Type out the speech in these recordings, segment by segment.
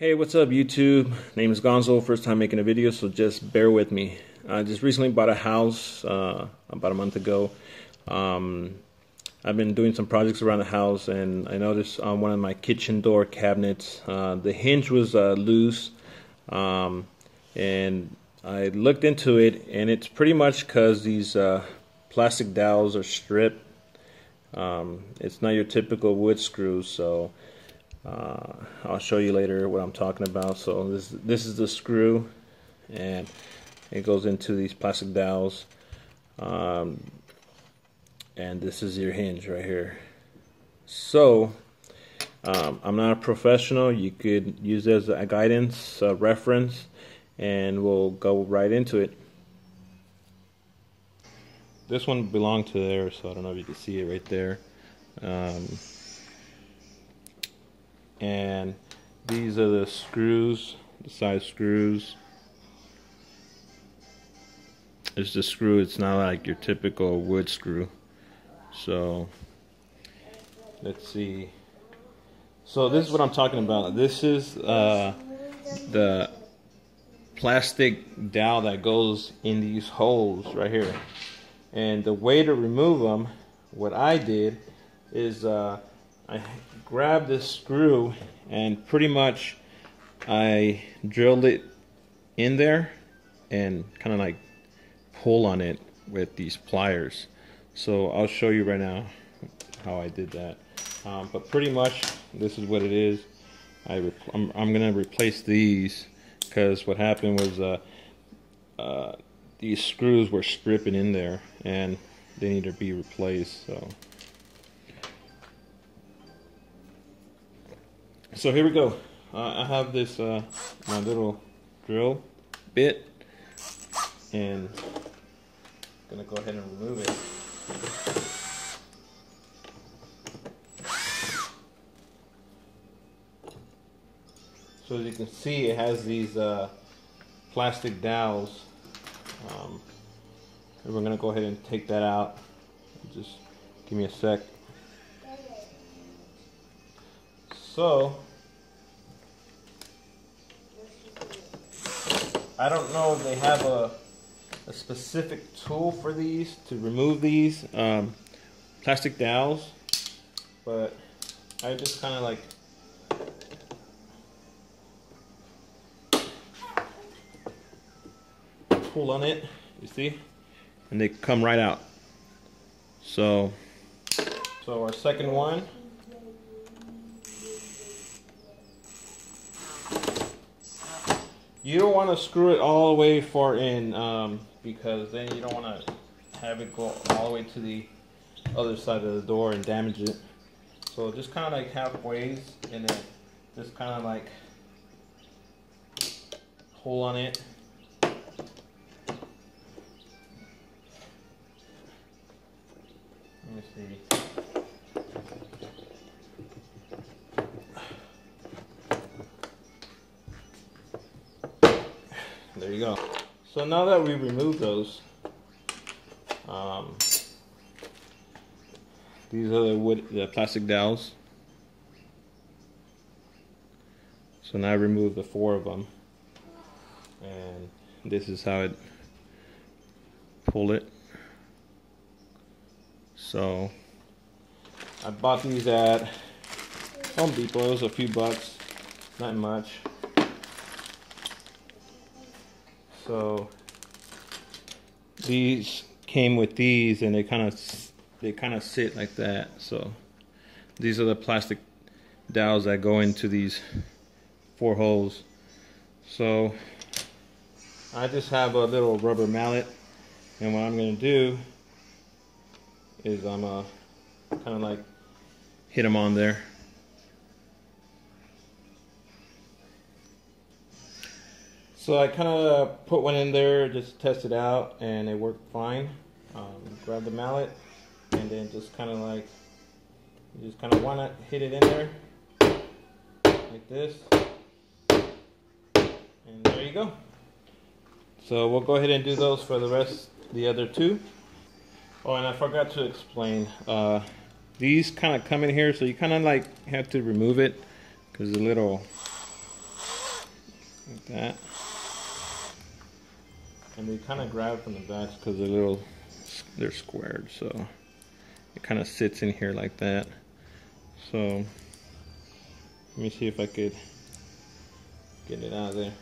Hey, what's up YouTube? Name is Gonzo, first time making a video, so just bear with me. I just recently bought a house uh, about a month ago. Um, I've been doing some projects around the house and I noticed on one of my kitchen door cabinets, uh, the hinge was uh, loose um, and I looked into it and it's pretty much because these uh, plastic dowels are stripped. Um, it's not your typical wood screw, so uh, I'll show you later what I'm talking about. So this this is the screw, and it goes into these plastic dowels. Um, and this is your hinge right here. So um, I'm not a professional. You could use it as a guidance, a reference, and we'll go right into it. This one belonged to there, so I don't know if you can see it right there. Um, and these are the screws the size screws. It's the screw it's not like your typical wood screw. So let's see. So this is what I'm talking about. This is uh, the plastic dowel that goes in these holes right here. And the way to remove them what I did is uh, I grabbed this screw and pretty much I drilled it in there and kind of like pull on it with these pliers. So I'll show you right now how I did that. Um, but pretty much this is what it is. I I'm, I'm gonna replace these because what happened was uh, uh, these screws were stripping in there and they need to be replaced. So. So here we go. Uh, I have this uh, my little drill bit, and I'm gonna go ahead and remove it. So as you can see, it has these uh, plastic dowels. Um, we're gonna go ahead and take that out. Just give me a sec. So, I don't know if they have a, a specific tool for these to remove these um, plastic dowels, but I just kind of like pull on it, you see, and they come right out. So, so our second one. You don't want to screw it all the way far in um, because then you don't want to have it go all the way to the other side of the door and damage it. So just kind of like halfway and then just kind of like pull on it. Let me see. Go. So now that we removed those, um, these are the wood, the plastic dowels. So now I remove the four of them, and this is how it pull it. So I bought these at Home Depot. It was a few bucks, not much. So these came with these and they kind of they kind of sit like that. So these are the plastic dowels that go into these four holes. So I just have a little rubber mallet and what I'm going to do is I'm uh, kind of like hit them on there. So I kind of put one in there, just test it out, and it worked fine. Um, grab the mallet, and then just kind of like, you just kind of want to hit it in there, like this. And there you go. So we'll go ahead and do those for the rest, the other two. Oh, and I forgot to explain. Uh, these kind of come in here, so you kind of like have to remove it because the little like that. And they kind of grab from the backs because they're little, they're squared, so it kind of sits in here like that. So let me see if I could get it out of there.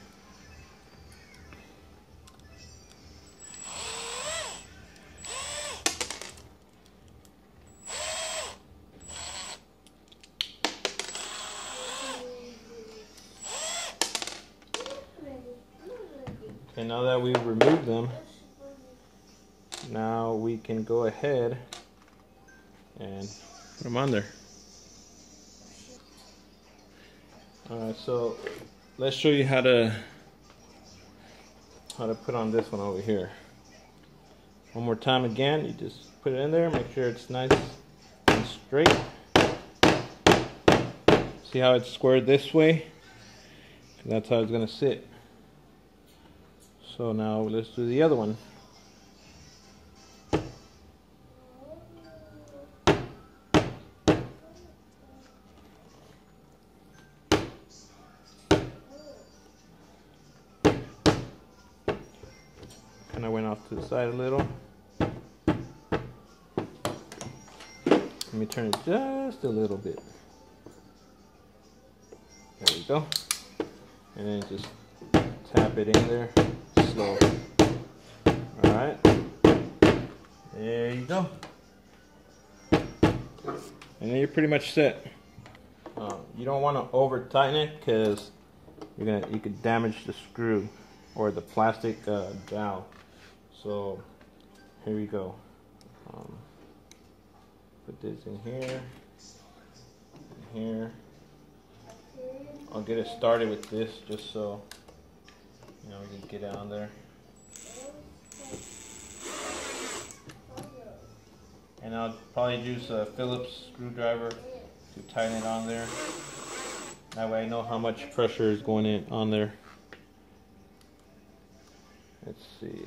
And now that we've removed them, now we can go ahead and put them on there. Alright, so let's show you how to how to put on this one over here. One more time again, you just put it in there, make sure it's nice and straight. See how it's squared this way? That's how it's gonna sit. So now let's do the other one. Kind of went off to the side a little. Let me turn it just a little bit. There we go. And then just tap it in there slow. Alright. There you go. And then you're pretty much set. Um, you don't want to over tighten it because you're gonna you could damage the screw or the plastic uh, dowel. So here we go. Um, put this in here, in here. I'll get it started with this just so you know, we can get it on there. And I'll probably use a Phillips screwdriver to tighten it on there. That way I know how much pressure is going in on there. Let's see.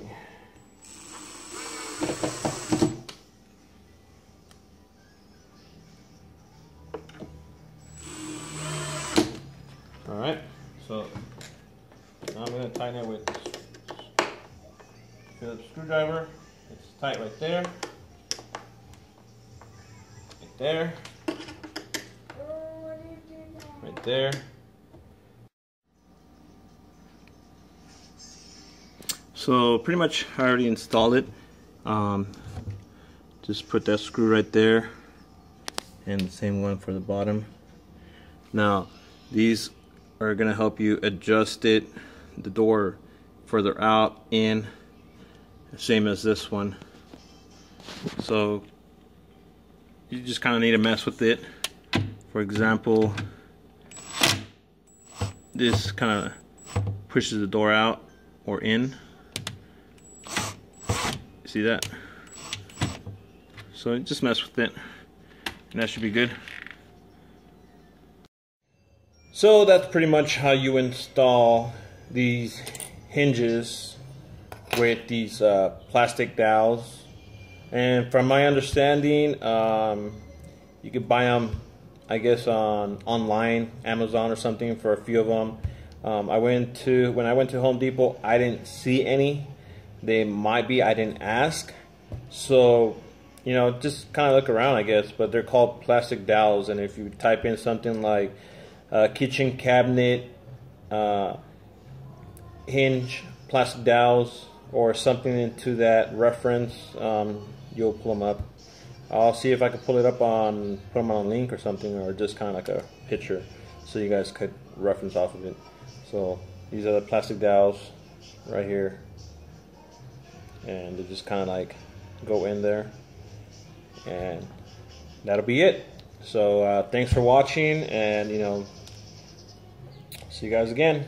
I'm going to tighten it with Phillips screwdriver. It's tight right there. Right there. Right there. So pretty much I already installed it. Um, just put that screw right there and the same one for the bottom. Now these are going to help you adjust it the door further out in same as this one. So you just kind of need to mess with it. For example this kind of pushes the door out or in. See that? So just mess with it and that should be good. So that's pretty much how you install these hinges with these uh, plastic dowels. And from my understanding um, you could buy them I guess on online Amazon or something for a few of them um, I went to when I went to Home Depot I didn't see any. They might be I didn't ask. So you know just kind of look around I guess but they're called plastic dowels. And if you type in something like uh, kitchen cabinet uh, hinge plastic dowels or something into that reference, um, you'll pull them up. I'll see if I can pull it up on, put them on a link or something, or just kind of like a picture, so you guys could reference off of it. So these are the plastic dowels right here, and they just kind of like go in there, and that'll be it. So uh, thanks for watching, and you know, see you guys again.